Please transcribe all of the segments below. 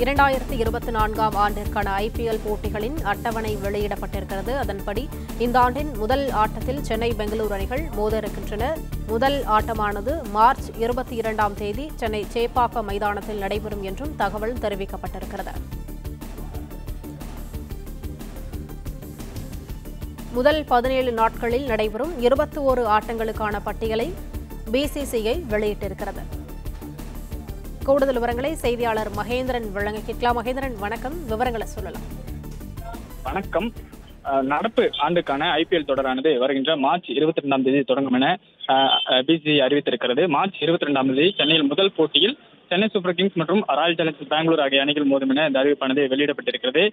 இரண்டாயிரத்தி இருபத்தி நான்காம் ஆண்டிற்கான ஐபிஎல் போட்டிகளின் அட்டவணை வெளியிடப்பட்டிருக்கிறது. அதன்படி இந்த ஆண்டின் முதல் ஆட்டத்தில் சென்னை பெங்களூரு அணிகள் மோத இருக்கின்றன முதல் ஆட்டமானது மார்ச் இருபத்தி இரண்டாம் தேதி சென்னை சேப்பாக்கம் மைதானத்தில் நடைபெறும் என்றும் தகவல் தெரிவிக்கப்பட்டிருக்கிறது. முதல் பதினேழு நாட்களில் நடைபெறும் இருபத்தி ஓரு ஆட்டங்களுக்கான பட்டியலை பிசிசிஐ வெளியிட்டிருக்கிறது. கூடுதல் விவரங்களை செய்தியாளர் மகேந்திரன் வழங்க கேட்கலாம். மகேந்திரன் வணக்கம். விவரங்களை சொல்லலாம். வணக்கம். நடப்பு ஆண்டுக்கான ஐபிஎல் தொடரானது வருகின்ற மார்ச் இருபத்தி ரெண்டாம் தேதி தொடங்கும் என பிசிஐ அறிவித்திருக்கிறது. மார்ச் இருபத்தி ரெண்டாம் தேதி சென்னையில் முதல் போட்டியில் சென்னை சூப்பர் கிங்ஸ் மற்றும் ராயல் சேலஞ்சர்ஸ் பெங்களூர் ஆகிய அணிகள் மோதும் என இந்த அறிவிப்பானது வெளியிடப்பட்டிருக்கிறது.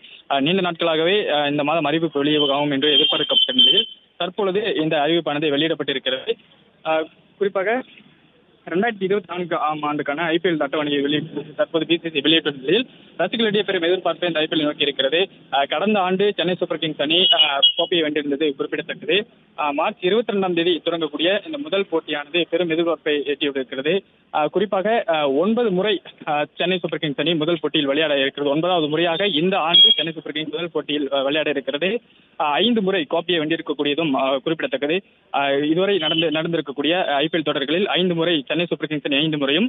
நீண்ட நாட்களாகவே இந்த மாதம் அறிவிப்பு வெளியாகும் என்று எதிர்பார்க்கப்பட்ட நிலையில் தற்பொழுது இந்த அறிவிப்பானது வெளியிடப்பட்டிருக்கிறது. குறிப்பாக ரெண்டாயிரத்தி இருபத்தி நான்கு ஆம் ஆண்டுக்கான ஐபிஎல் அட்டவணையை வெளியிட்டு தற்போது பிசிசி வெளியிட்டுள்ள நிலையில் ரசிகர்களிடையே பெரும் எதிர்பார்ப்பு இந்த ஐபிஎல் நோக்கி இருக்கிறது. கடந்த ஆண்டு சென்னை சூப்பர் கிங்ஸ் அணி கோப்பையை வென்றிருந்தது குறிப்பிடத்தக்கது. மார்ச் இருபத்தி ரெண்டாம் தேதி தொடங்கக்கூடிய இந்த முதல் போட்டியானது பெரும் எதிர்பார்ப்பை எட்டியிருக்கிறது குறிப்பாக ஒன்பது முறை சென்னை சூப்பர் கிங்ஸ் அணி முதல் போட்டியில் விளையாட இருக்கிறது. ஒன்பதாவது முறையாக இந்த ஆண்டு சென்னை சூப்பர் கிங்ஸ் முதல் போட்டியில் விளையாட இருக்கிறது. ஐந்து முறை கோப்பையை வென்றிருக்கக்கூடியதும் குறிப்பிடத்தக்கது. இதுவரை நடந்து நடந்திருக்கக்கூடிய ஐபிஎல் தொடர்களில் ஐந்து முறை சென்னை சென்னை சூப்பர் கிங்ஸ் அணி ஐந்து முறையும்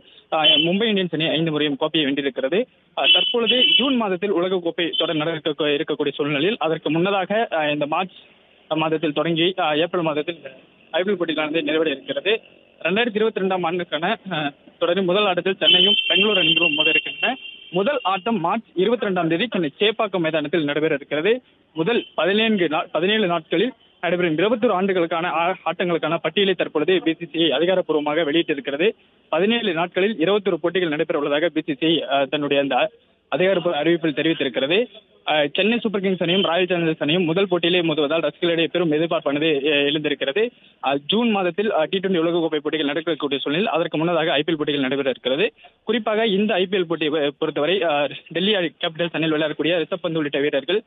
மும்பை இந்தியன்ஸ் அணி ஐந்து முறையும் கோப்பையை வென்றிருக்கிறது. தற்பொழுது ஜூன் மாதத்தில் உலக கோப்பை தொடர் நடக்க இருக்கக்கூடிய சூழ்நிலையில் அதற்கு முன்னதாக இந்த மார்ச் மாதத்தில் தொடங்கி ஏப்ரல் மாதத்தில் ஐபிஎல் போட்டிகளானது நிறைவடைய இருக்கிறது. ரெண்டாயிரத்தி இருபத்தி ரெண்டாம் ஆண்டுக்கான அஹ், தொடரின் முதல் ஆட்டத்தில் சென்னையும் பெங்களூர் அணிகளும் மோத இருக்கின்றன. முதல் ஆட்டம் மார்ச் இருபத்தி ரெண்டாம் தேதி சென்னை சேப்பாக்கம் மைதானத்தில் நடைபெற இருக்கிறது. முதல் பதினேழு பதினேழு நாட்களில் நடைபெறும் இருபத்தொரு ஆண்டுகளுக்கான ஆட்டங்களுக்கான பட்டியலை தற்பொழுது பிசிசிஐ அதிகாரப்பூர்வமாக வெளியிட்டிருக்கிறது. பதினேழு நாட்களில் இருபத்தொரு போட்டிகள் நடைபெற உள்ளதாக பிசிசிஐ தன்னுடைய அந்த அதிகாரப்பூர்வ அறிவிப்பில் தெரிவித்திருக்கிறது. சென்னை சூப்பர் கிங்ஸ் அணியும் ராயல் சேலஞ்சர்ஸ் அணியும் முதல் போட்டியிலே மோதுவதால் ரசிகர்களிடையே பெரும் எதிர்பார்ப்பானது எழுந்திருக்கிறது. ஜூன் மாதத்தில் டி டுவெண்டி உலகக்கோப்பை போட்டிகள் நடக்கக்கூடிய சூழ்நிலையில் அதற்கு முன்னதாக ஐபிஎல் போட்டிகள் நடைபெற இருக்கிறது. குறிப்பாக இந்த ஐபிஎல் போட்டியை பொறுத்தவரை டெல்லி கேபிட்டல்ஸ் அணியில் விளையாடக்கூடிய ரிஷப் பந்து உள்ளிட்ட வீரர்கள்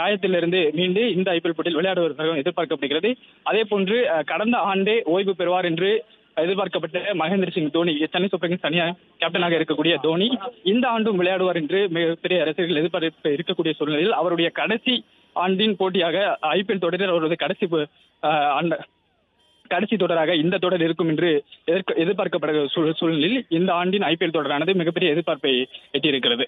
காயத்திலிருந்து மீண்டு இந்த ஐபிஎல் போட்டியில் விளையாடுவதாக எதிர்பார்க்கப்படுகிறது. அதே போன்று கடந்த ஆண்டே ஓய்வு பெறுவார் என்று எதிர்பார்க்கப்பட்ட மகேந்திர சிங் தோனி சென்னை சூப்பர் கிங்ஸ் அணி கேப்டனாக இருக்கக்கூடிய தோனி இந்த ஆண்டும் விளையாடுவார் என்று மிகப்பெரிய ரசிகர்கள் எதிர்பார்ப்பு இருக்கக்கூடிய சூழ்நிலையில் அவருடைய கடைசி ஆண்டின் போட்டியாக ஐபிஎல் தொடரில் அவரது கடைசி கடைசி தொடராக இந்த தொடர் இருக்கும் என்று எதிர்க்க- சூழ்- சூழ்நிலையில் இந்த ஆண்டின் ஐபிஎல் தொடரானது மிகப்பெரிய எதிர்பார்ப்பை எட்டியிருக்கிறது.